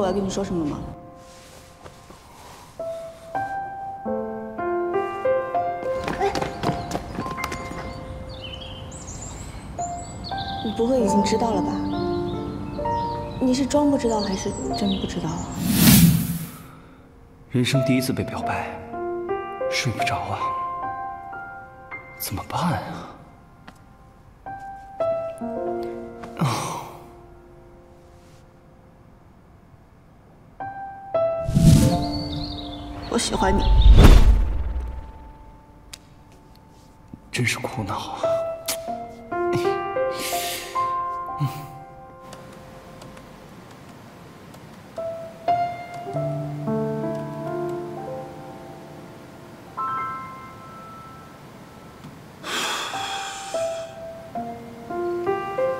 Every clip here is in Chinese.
我要跟你说什么吗？你不会已经知道了吧？你是装不知道还是真不知道啊？人生第一次被表白，睡不着啊，怎么办啊？喜欢你，真是苦恼啊！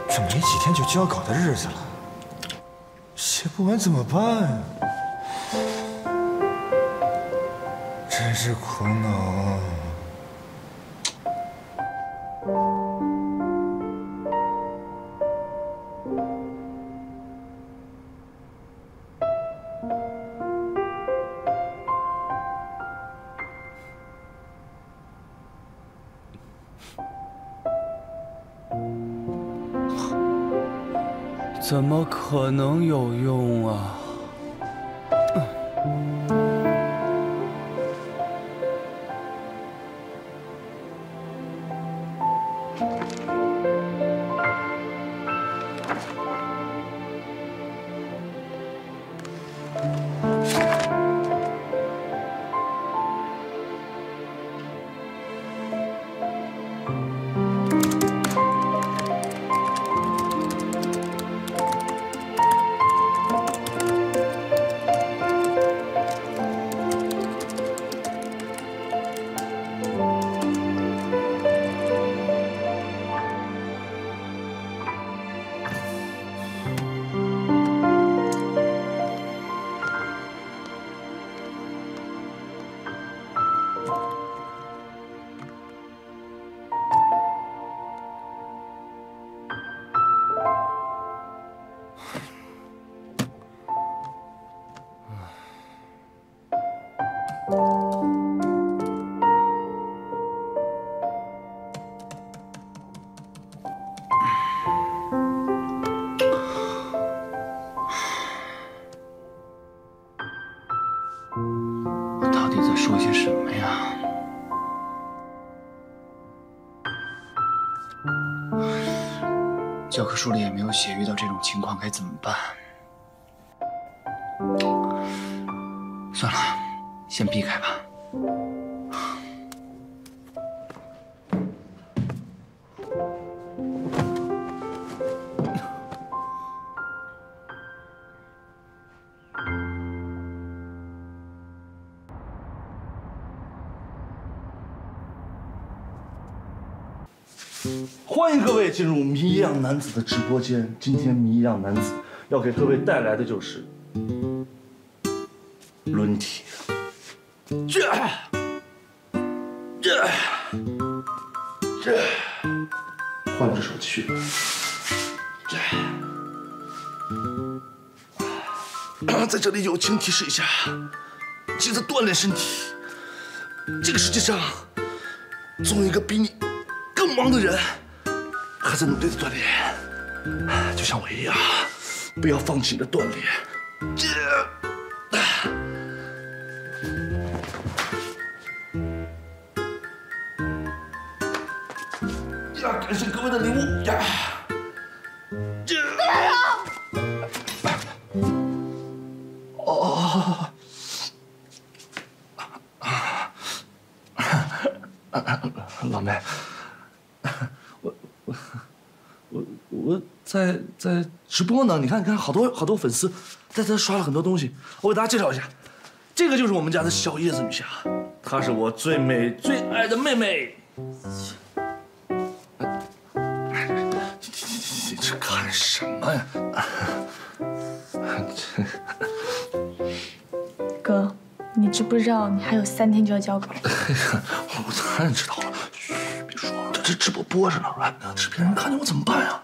这没几天就交稿的日子了，写不完怎么办啊？苦恼啊！怎么可能有用啊？科书里也没有写遇到这种情况该怎么办。算了，先避开进入谜一样男子的直播间。今天谜一样男子要给各位带来的就是抡铁。这这这，换只手继续。这，在这里友情提示一下，记得锻炼身体。这个世界上总有一个比你更忙的人，还在努力的锻炼，就像我一样，不要放弃你的锻炼。呀，感谢各位的礼物呀！在在直播呢，你看，你看，好多好多粉丝在这刷了很多东西。我给大家介绍一下，这个就是我们家的小叶子女侠，她是我最美最爱的妹妹。你这看什么呀？哥，你知不知道你还有三天就要交稿了？我当然知道了，嘘，别说了，这这直播播着呢，哎，制片人看见我怎么办呀？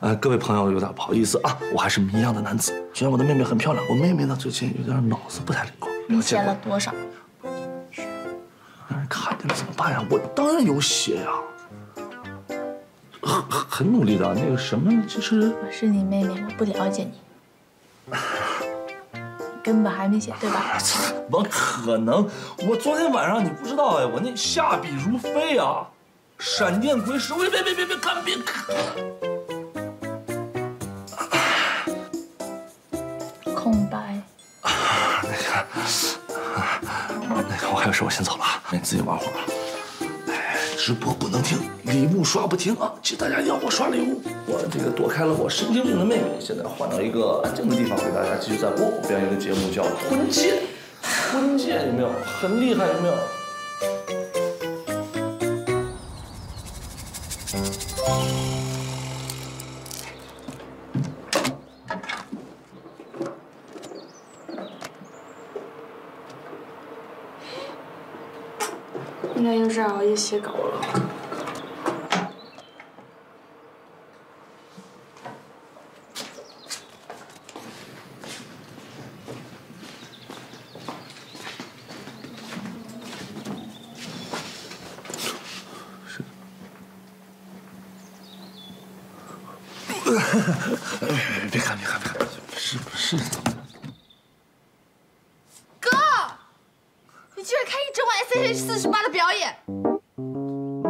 呃，各位朋友，有点不好意思啊，我还是谜样的男子。虽然我的妹妹很漂亮，我妹妹呢最近有点脑子不太灵光。你写了多少？让人看见了怎么办呀？我当然有写呀，很很很努力的。那个什么，其实我是你妹妹，我不了解你，根本还没写，对吧？怎么可能？我昨天晚上你不知道哎，我那下笔如飞啊，闪电鬼使，别，别别别别看，别看。我还有事，我先走了啊，那你自己玩会儿吧。哎，直播不能停，礼物刷不停啊！请大家要我刷礼物。我这个躲开了我神经病的妹妹，现在换到一个安静的地方，给大家继续再播。我表演一个节目叫《婚戒》，婚戒有没有？很厉害有没有？熬夜写稿了。别看别看别看，是不是怎么？哥，你居然开一整晚 S H 四十八的表演，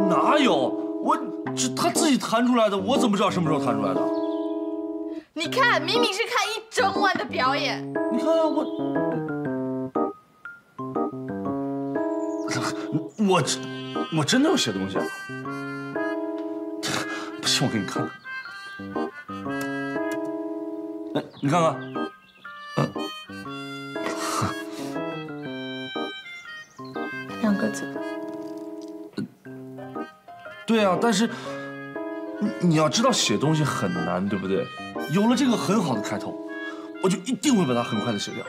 哪有？我这他自己弹出来的，我怎么知道什么时候弹出来的？你看，明明是看一整晚的表演。你看啊我，我我真的有写东西啊！不信我给你看看。哎，你看看，对啊，但是你你要知道写东西很难，对不对？有了这个很好的开头，我就一定会把它很快的写掉。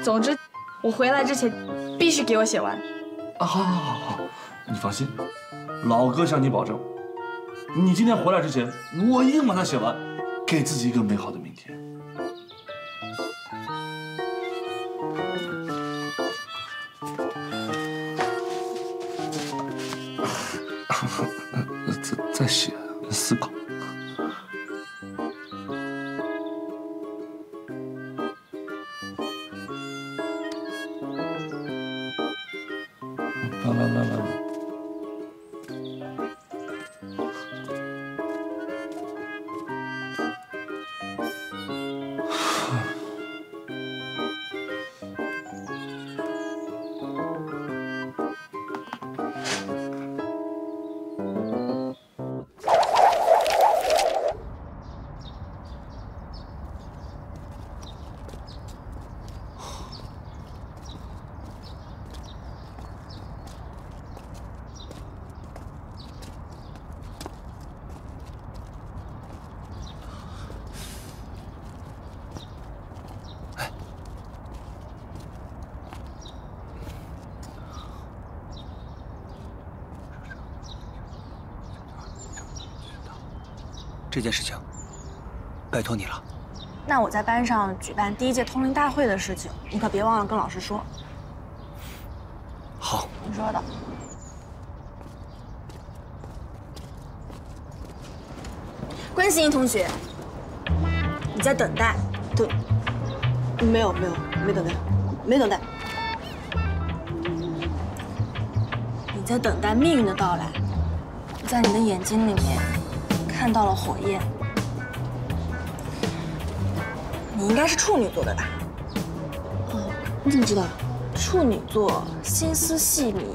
总之，我回来之前必须给我写完。啊，好，好，好，好，你放心，老哥向你保证，你今天回来之前，我一定把它写完，给自己一个美好的明天。慢慢慢件事情，拜托你了。那我在班上举办第一届通灵大会的事情，你可别忘了跟老师说。好，你说的。关心怡同学，你在等待？等？没有没有没等待，没等待。你在等待命运的到来。在你的眼睛里面看到了火焰。你应该是处女座的吧？哦，你怎么知道？处女座心思细密，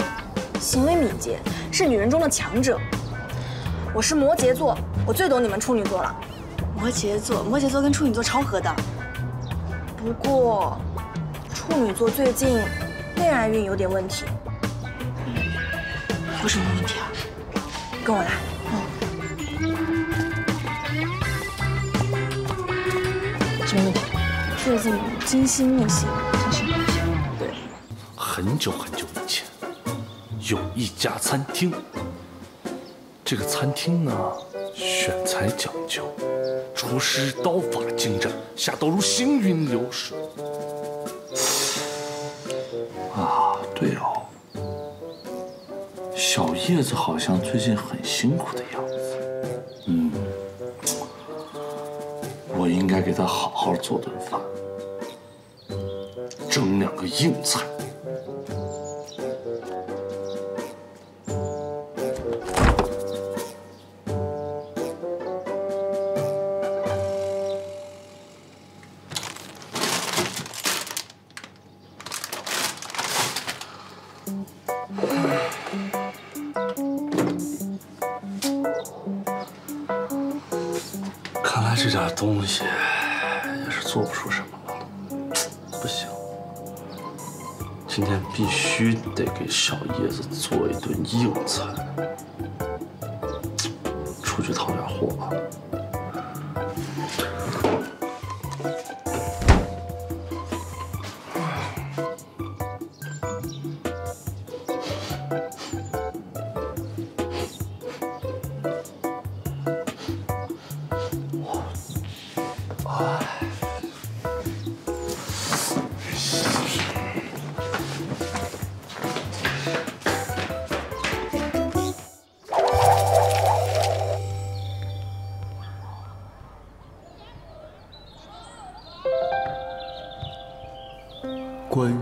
行为敏捷，是女人中的强者。我是摩羯座，我最懂你们处女座了。摩羯座，摩羯座跟处女座超合的。不过，处女座最近恋爱运有点问题。有什么问题啊？跟我来。最近金星逆行。金星逆行。对。很久很久以前。有一家餐厅。这个餐厅呢，选材讲究，厨师刀法精湛，下刀如行云流水。啊，对哦，小叶子好像最近很辛苦的样子。应该给他好好做顿饭，整两个硬菜。须得给小叶子做一顿硬菜。出去淘点货吧。关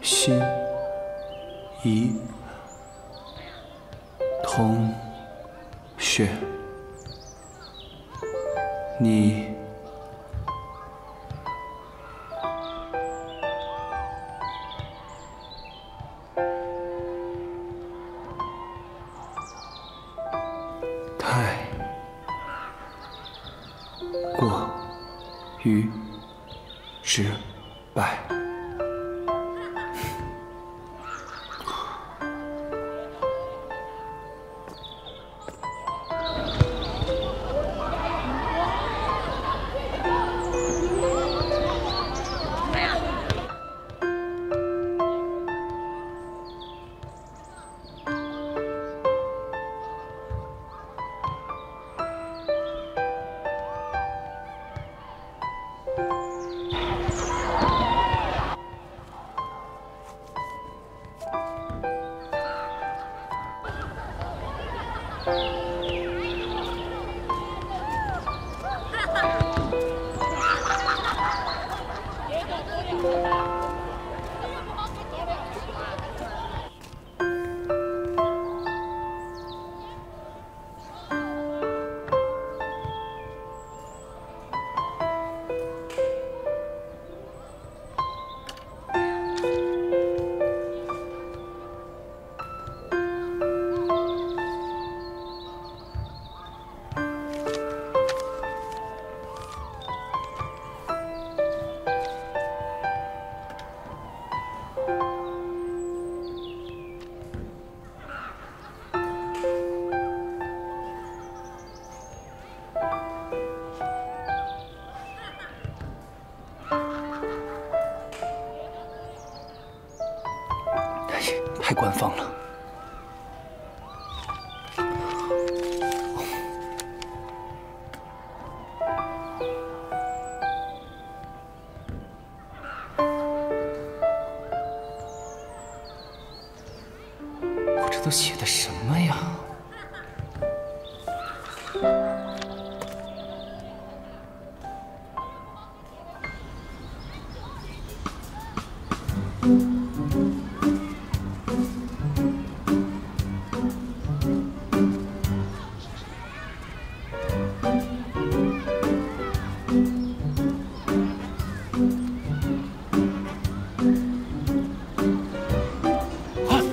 心怡同学，你太啊，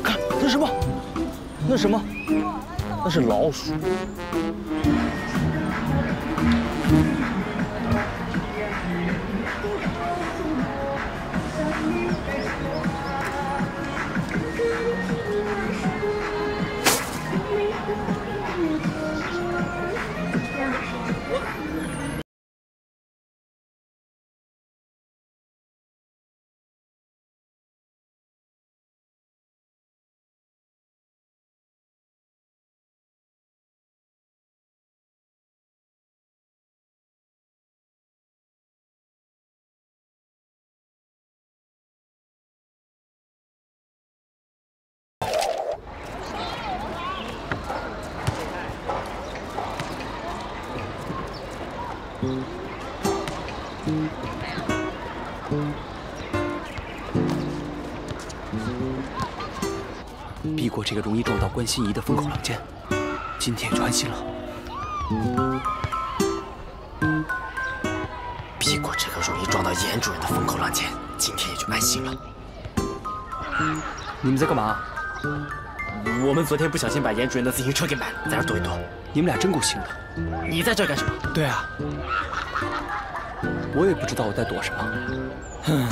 看那什么？那什么？那是老鼠。避过这个容易撞到关心怡的风口浪尖，今天也就安心了。避过这个容易撞到严主任的风口浪尖，今天也就安心了。你们在干嘛？我们昨天不小心把严主任的自行车给买了，在这躲一躲。你们俩真够行的。你在这干什么？对啊，我也不知道我在躲什么。哼，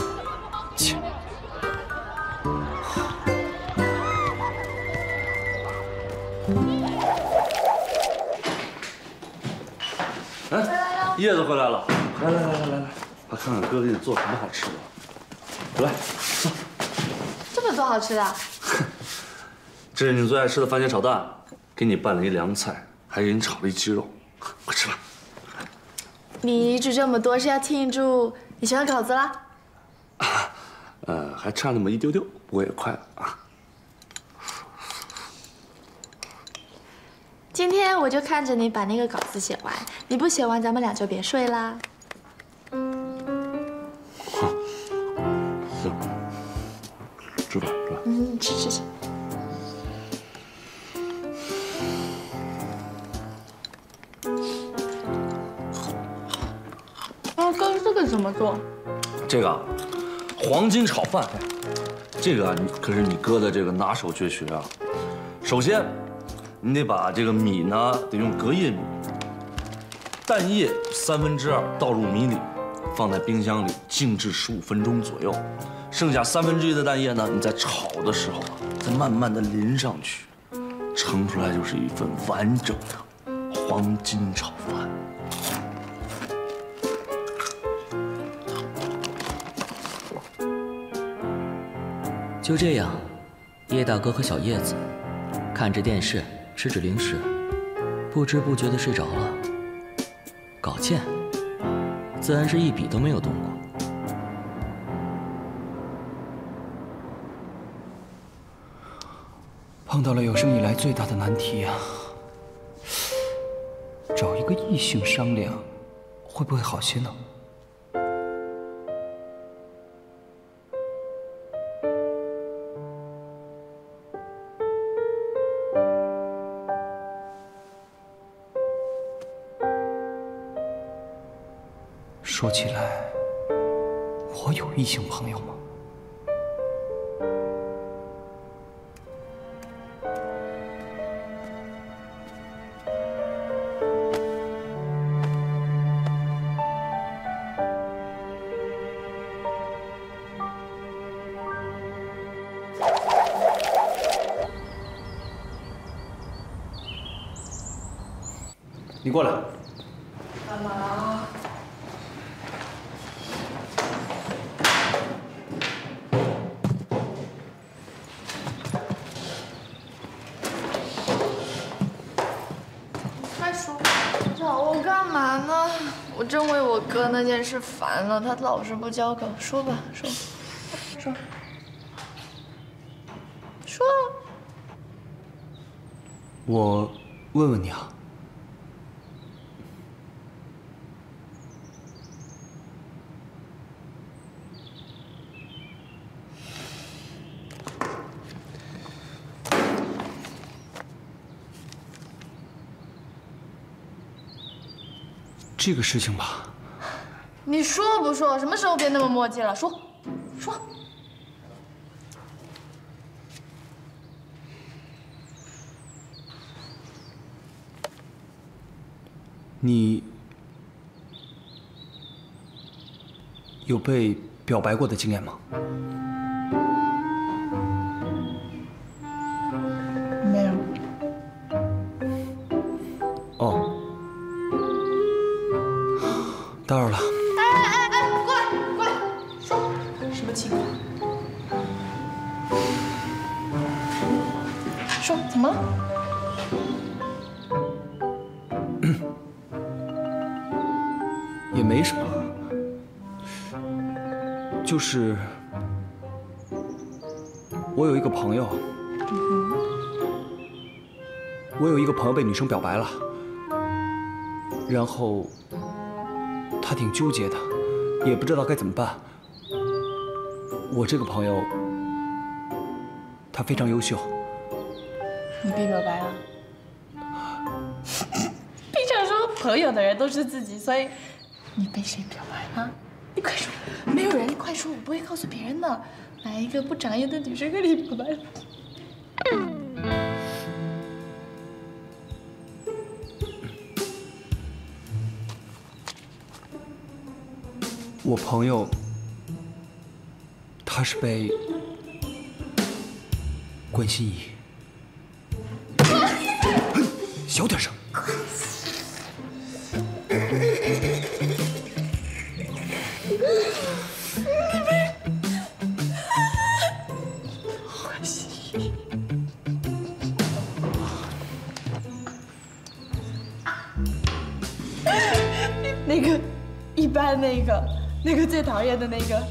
叶子回来了，来来来来来来，快看看哥给你做什么好吃的。来，走。这么多好吃的？这是你最爱吃的番茄炒蛋，给你拌了一凉菜，还给你炒了一鸡肉，快吃吧。你煮这么多是要庆祝你喜欢稿子啦？呃，还差那么一丢丢，不过也快了啊。今天我就看着你把那个稿子写完，你不写完咱们俩就别睡啦。行，吃吧吃吧。嗯，吃吃吃。啊，哥，这个怎么做？这个啊，黄金炒饭，这个啊，你可是你哥的这个拿手绝学啊。首先，你得把这个米呢，得用隔夜米，蛋液三分之二倒入米里，放在冰箱里静置十五分钟左右。剩下三分之一的蛋液呢，你在炒的时候啊，再慢慢的淋上去，盛出来就是一份完整的黄金炒饭。就这样，叶大哥和小叶子看着电视，吃着零食，不知不觉的睡着了。稿件自然是一笔都没有动过。碰到了有生以来最大的难题啊！找一个异性商量，会不会好些呢？说起来，我有异性朋友吗？是烦了，他老是不交稿。说吧，说，说，说。我问问你啊，这个事情吧，你说不说？什么时候变那么墨迹了？说，说。你有被表白过的经验吗？生表白了，然后他挺纠结的，也不知道该怎么办。我这个朋友，他非常优秀，你被表白了。平常说朋友的人都是自己，所以你被谁表白了？你快说，没有人，你快说，我不会告诉别人的。来一个不长眼的女生跟你表白了？我朋友，他是被关心怡。小点声。那个，一般那个，那个最讨厌的那个。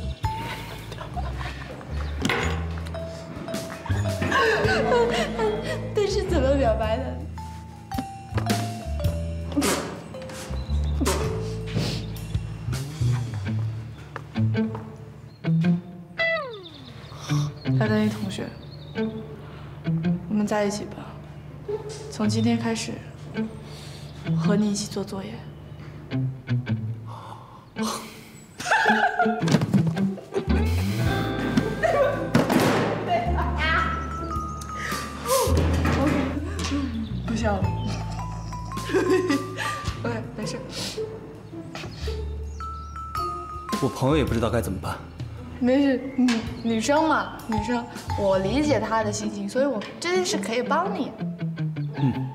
他是怎么表白的？海丹一同学，我们在一起吧。从今天开始，和你一起做作业。不笑了。OK，没事。我朋友也不知道该怎么办。没事，女女生嘛，女生，我理解她的心情，所以我这件事可以帮你。嗯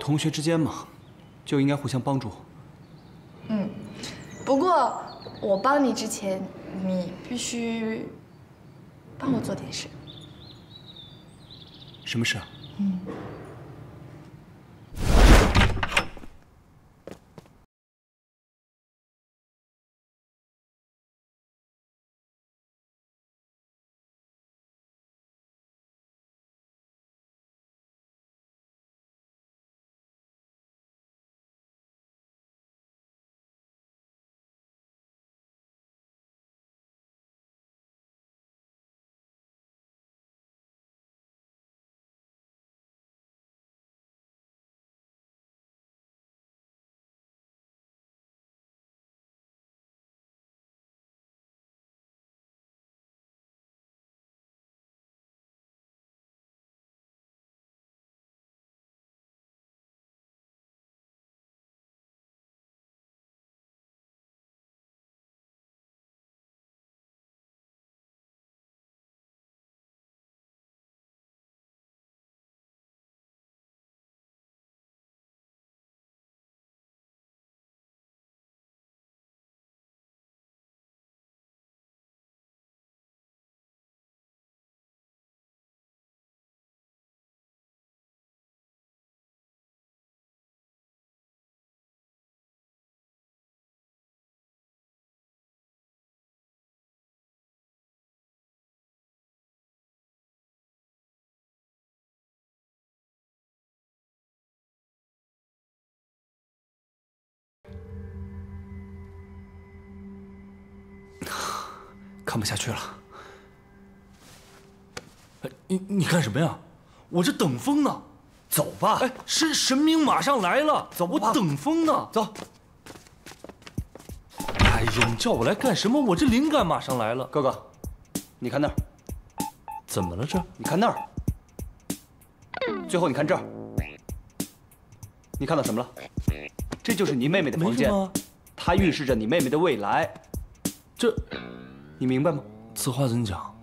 同学之间嘛，就应该互相帮助。嗯，不过我帮你之前，你必须帮我做点事。什么事啊？看不下去了。哎，你你干什么呀？我这等风呢。走吧。哎，神神明马上来了，走吧我等风呢。走。哎呦，你叫我来干什么？我这灵感马上来了。哥哥，你看那儿，怎么了这？你看那儿，最后你看这儿，你看到什么了？这就是你妹妹的房间它预示着你妹妹的未来，这你明白吗？此话怎讲？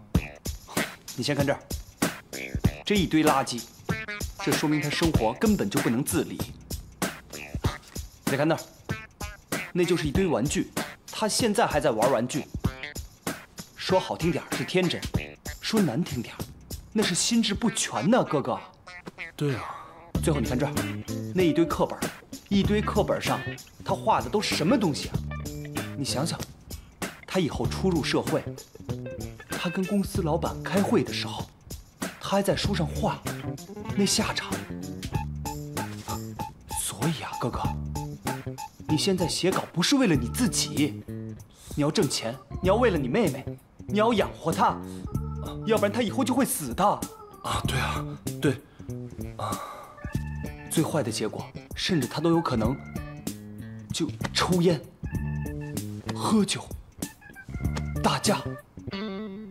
你先看这儿，这一堆垃圾，这说明他生活根本就不能自理。再看那儿，那就是一堆玩具，他现在还在玩玩具。说好听点儿是天真，说难听点儿，那是心智不全呢，哥哥。对啊，最后你看这儿，那一堆课本，一堆课本上，他画的都是什么东西啊？你想想，他以后初入社会，他跟公司老板开会的时候，他还在书上画，那下场。所以啊，哥哥，你现在写稿不是为了你自己，你要挣钱，你要为了你妹妹，你要养活她，要不然她以后就会死的。啊，对啊，对，啊最坏的结果，甚至他都有可能就抽烟、喝酒、打架，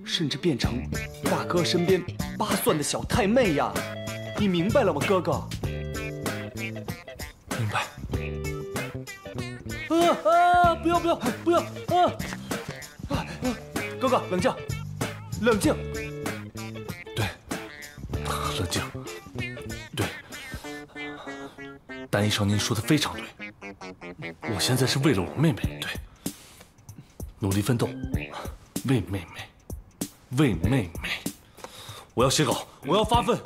甚至变成大哥身边扒蒜的小太妹呀！你明白了吗，哥哥？明白。啊啊！不要不要不要啊啊！哥哥，冷静，冷静。对，冷静。对，单医生，您说的非常对。我现在是为了我妹妹，对，努力奋斗，为妹妹，为妹妹。我要写稿，我要发奋。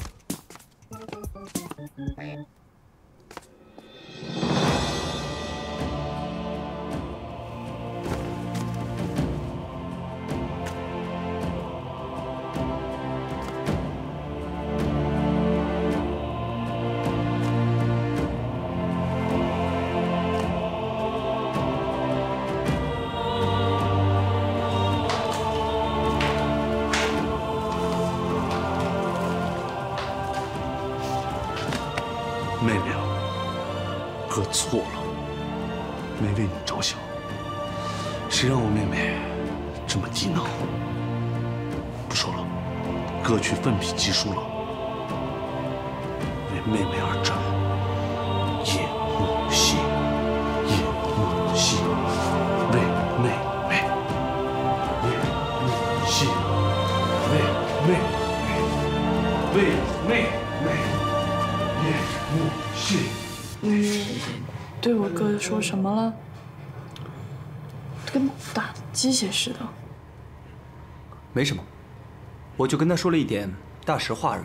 谁让我妹妹这么低能？不说了，哥去奋笔疾书了，为妹妹而战。夜幕西，夜幕西，为妹妹。夜幕西，为妹妹，为妹妹。夜幕西。你对我哥说什么了？跟打鸡血似的。没什么，我就跟他说了一点大实话而已。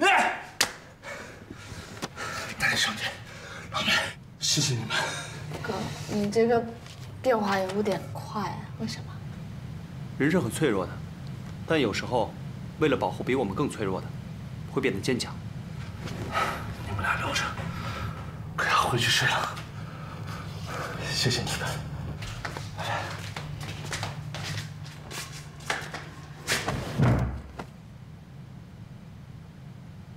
哎，带上去，老妹，谢谢你们。哥，你这个变化有点快，为什么？人是很脆弱的，但有时候，为了保护比我们更脆弱的，会变得坚强。你们俩留着，哥要回去睡了。谢谢你们。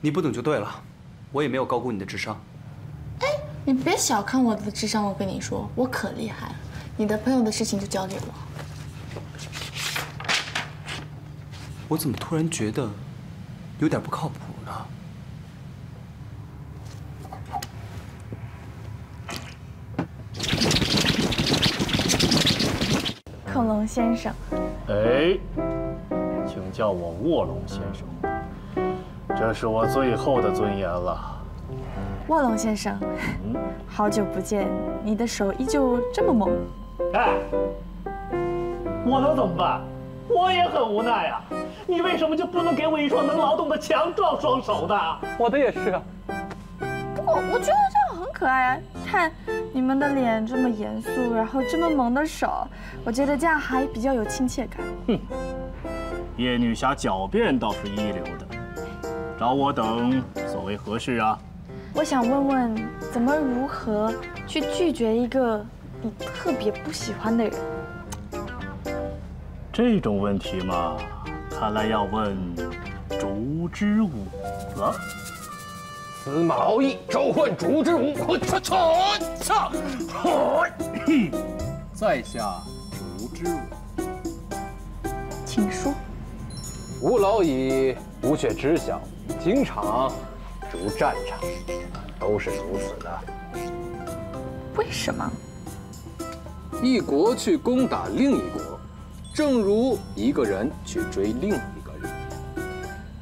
你不懂就对了，我也没有高估你的智商。哎你别小看我的智商，我跟你说，我可厉害了。你的朋友的事情就交给我。我怎么突然觉得有点不靠谱呢？克隆先生，哎，请叫我卧龙先生，这是我最后的尊严了。卧龙先生，好久不见，你的手依旧这么猛。哎，我能怎么办？我也很无奈啊！你为什么就不能给我一双能劳动的强壮双手呢？我的也是啊。不过我觉得这样很可爱啊！看你们的脸这么严肃，然后这么萌的手，我觉得这样还比较有亲切感。哼，叶女侠狡辩倒是一流的，找我等所谓何事啊？我想问问，怎么如何去拒绝一个你特别不喜欢的人？这种问题嘛，看来要问竹之武了。司马敖义召唤竹之武，操操操！在下竹之武，请说。吾老矣，吾却知晓，经常如战场，都是如此的。为什么？一国去攻打另一国，正如一个人去追另一个人，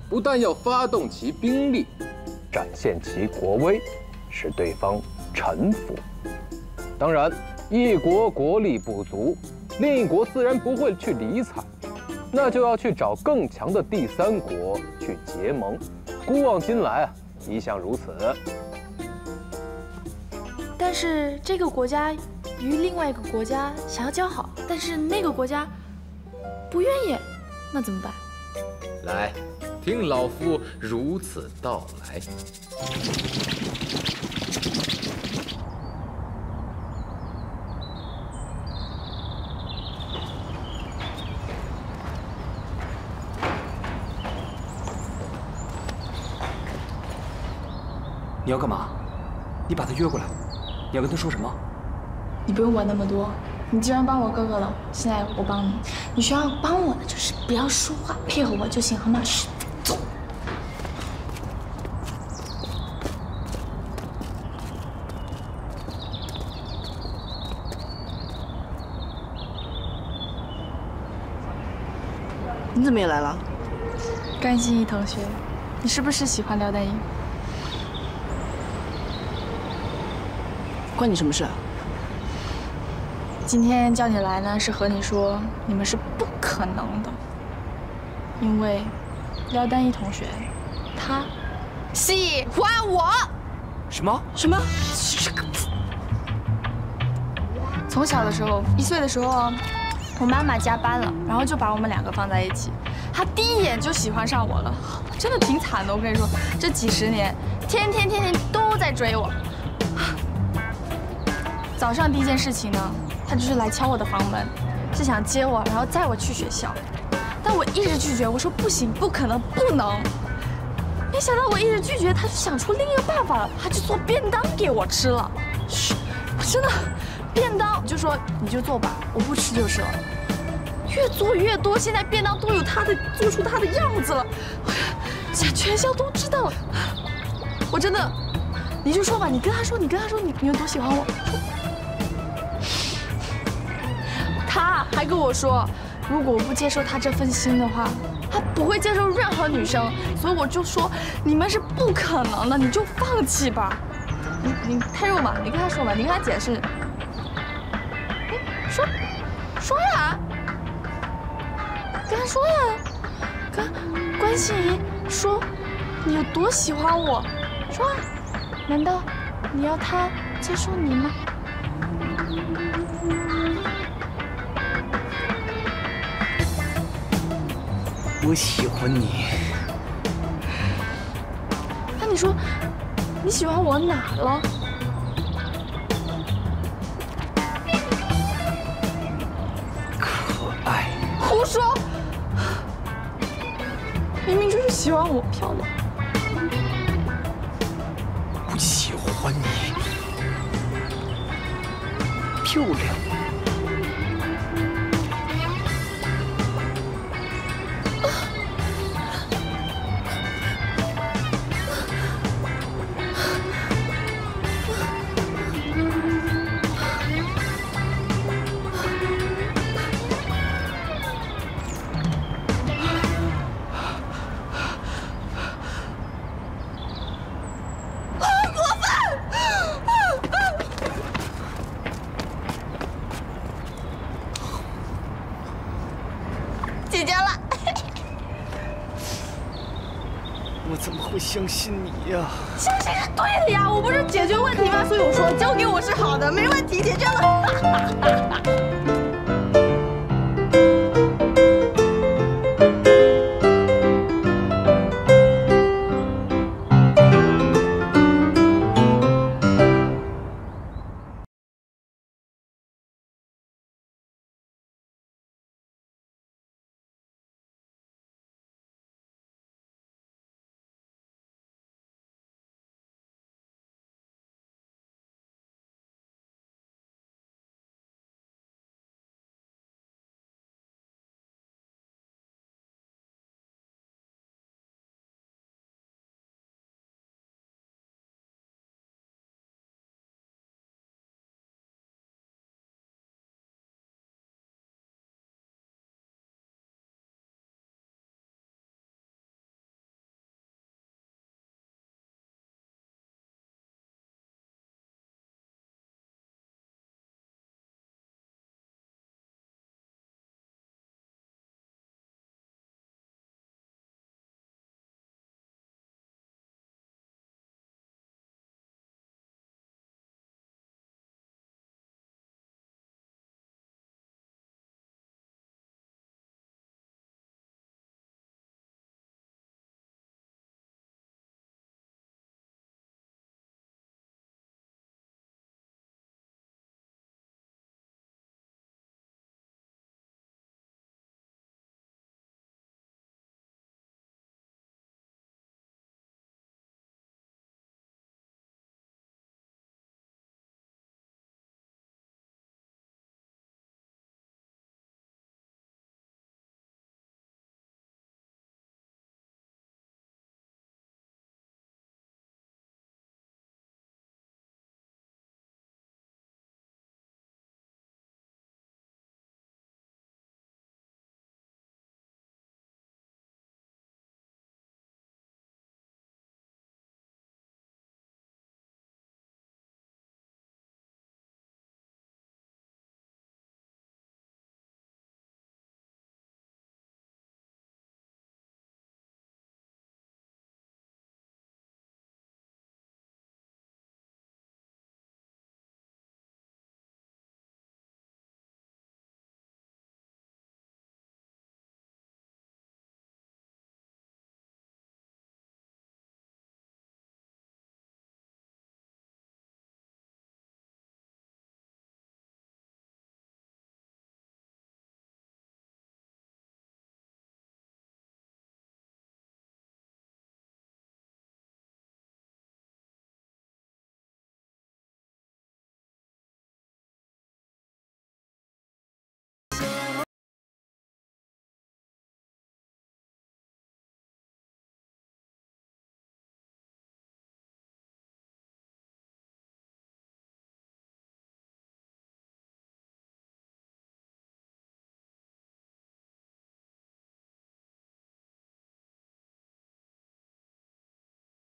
不但要发动其兵力，展现其国威，使对方臣服。当然，一国国力不足，另一国自然不会去理睬，那就要去找更强的第三国去结盟。古往今来啊，一向如此。但是这个国家与另外一个国家想要交好，但是那个国家不愿意，那怎么办？来，听老夫如此道来。你要干嘛？你把他约过来，你要跟他说什么？你不用管那么多，你既然帮我哥哥了，现在我帮你。你需要帮我的就是不要说话，配合我就行，好吗？嘘，走。你怎么也来了？甘心怡同学，你是不是喜欢廖丹英？关你什么事啊？今天叫你来呢，是和你说你们是不可能的，因为廖丹一同学他喜欢我。什么？什么？从小的时候，一岁的时候，我妈妈加班了，然后就把我们两个放在一起。他第一眼就喜欢上我了，真的挺惨的。我跟你说，这几十年，天天天天都在追我。早上第一件事情呢，他就是来敲我的房门，是想接我，然后载我去学校。但我一直拒绝，我说不行，不可能，不能。没想到我一直拒绝，他就想出另一个办法了，他就做便当给我吃了。嘘，我真的，便当就说你就做吧，我不吃就是了。越做越多，现在便当都有他的，做出他的样子了。现在全校都知道了。我真的，你就说吧，你跟他说，你跟他说，你你有多喜欢我。还跟我说，如果我不接受他这份心的话，他不会接受任何女生。所以我就说，你们是不可能的，你就放弃吧。你你太肉麻，你跟他说吧，你跟他解释。说，说呀，跟他说呀，跟关心怡说，你有多喜欢我，说啊，难道你要他接受你吗？我喜欢你。那你说，你喜欢我哪了？可爱。胡说！明明就是喜欢我漂亮。你呀？相信是对的呀，我不是解决问题吗？所以我说交给我是好的，没问题，解决了。